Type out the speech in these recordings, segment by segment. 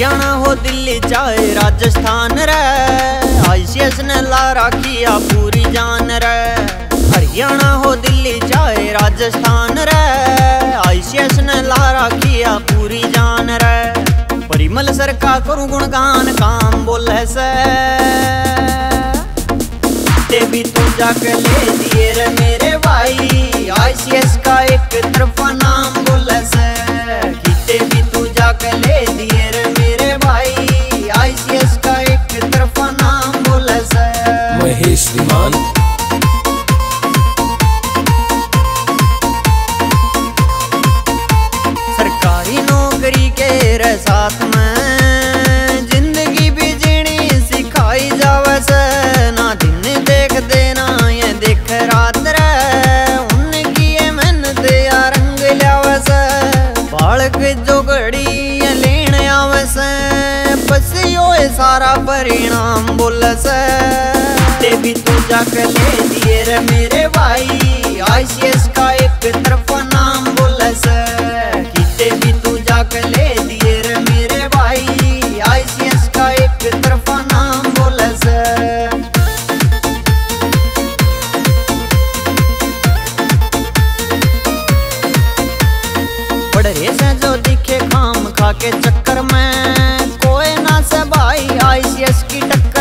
हरियाणा हो दिल्ली, चाहे राजस्थान रे। आईसीएस ने ला राखिया पूरी जान रे। हरियाणा हो दिल्ली, चाहे राजस्थान रे। आईसीएस ने ला राखिया पूरी जान रे। परिमल सर का करूँ गुणगान, काम बोले से। भी तू जाके ले दिए रे मेरे भाई। आईसीएस का एक तरफा नाम बोले से। विमान सरकारी नौकरी के साथ में ज़िंदगी भी जीनी सिखाई जावे से। ना दिन देख देना ये देख रात रे। उनकी ये मेहनत या रंग लावे से। बालक जो घड़ी ये लेन आवे से। बस यो सारा परिणाम बोल से। ले दिए रे मेरे भाई। आईसीएस का एक तरफा नाम किते भी तू जाके ले रे मेरे भाई। आईसीएस का एक तरफा नाम पढ़ से। जो दिखे खाम खा के चक्कर में। कोई ना से भाई आईसीएस की टक्कर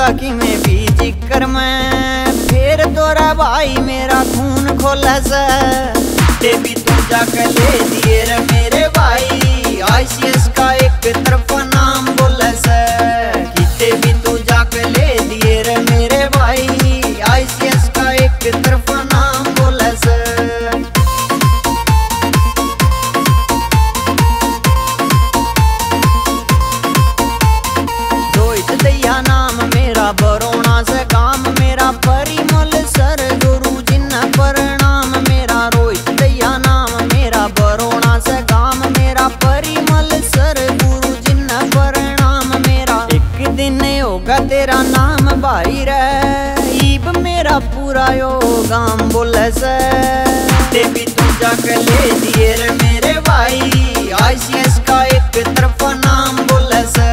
ना करता कि मैं भी ज़िक्र मैं। फिर तोरा भाई मेरा खून खोला से। ते भी तू जाके ले दिए मेरे भाई। आईसीएस का एक तरफा होगा तेरा नाम भाई रे। ईब मेरा पूरा योगाम बोले से। ते भी तू जाके ले दिए रे मेरे भाई। आईसीएस का एक तरफा नाम बोले से।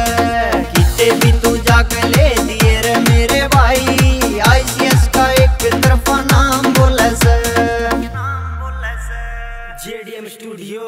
किते भी तू जाके ले दिए रे मेरे भाई। आईसीएस का एक तरफा नाम बोले से। JDM studio